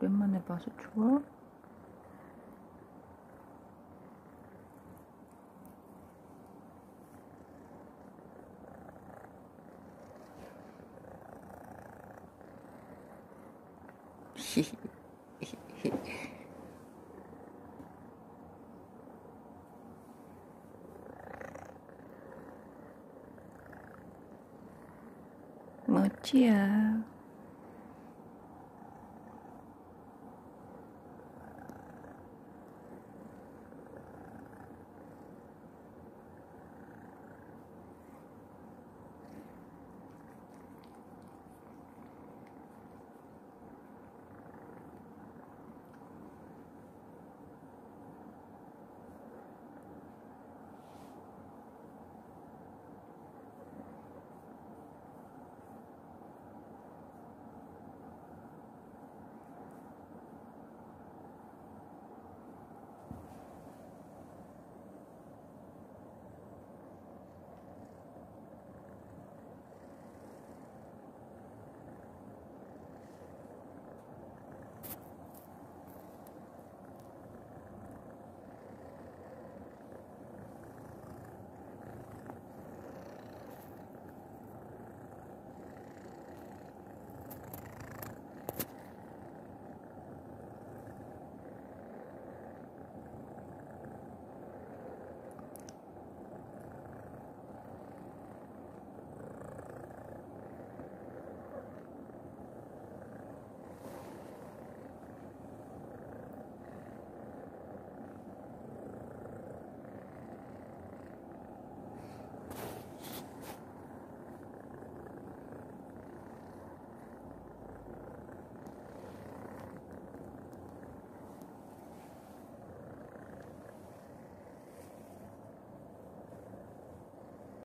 오랜만에 봐서 좋아? 멋지야.